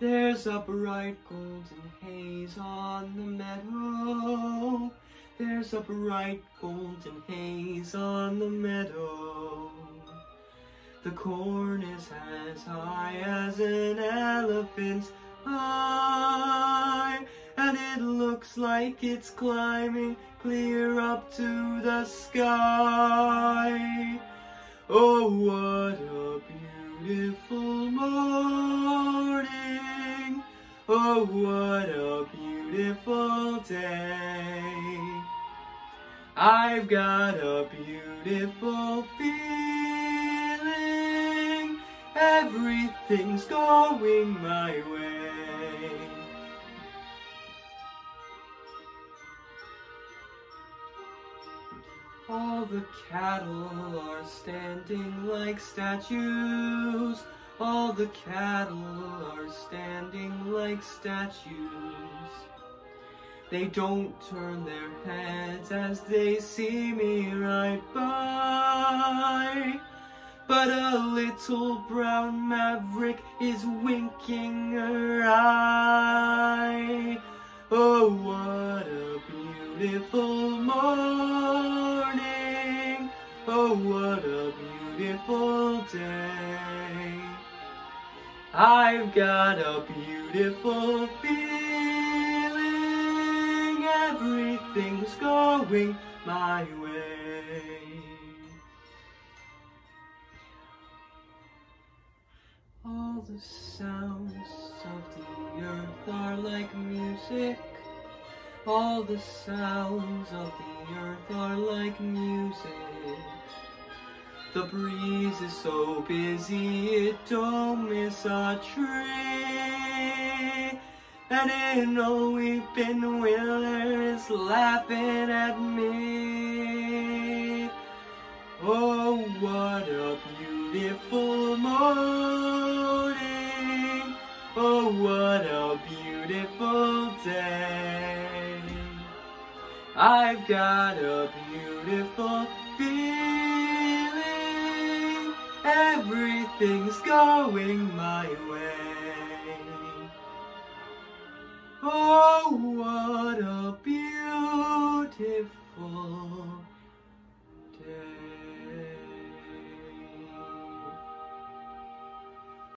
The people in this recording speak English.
There's a bright golden haze on the meadow. There's a bright golden haze on the meadow. The corn is as high as an elephant's eye, and it looks like it's climbing clear up to the sky. Oh, what a beautiful Oh, what a beautiful day. I've got a beautiful feeling. Everything's going my way. All the cattle are standing like statues. All the cattle are standing like statues. They don't turn their heads as they see me right by. But a little brown maverick is winking her eye. Oh, what a beautiful morning. Oh, what a beautiful day. I've got a beautiful feeling. Everything's going my way. All the sounds of the earth are like music. All the sounds of the earth are like music. The breeze is so busy it don't miss a tree. And in a weeping willow is laughing at me. Oh, what a beautiful morning. Oh, what a beautiful day. I've got a beautiful feeling. Everything's going my way. Oh, oh.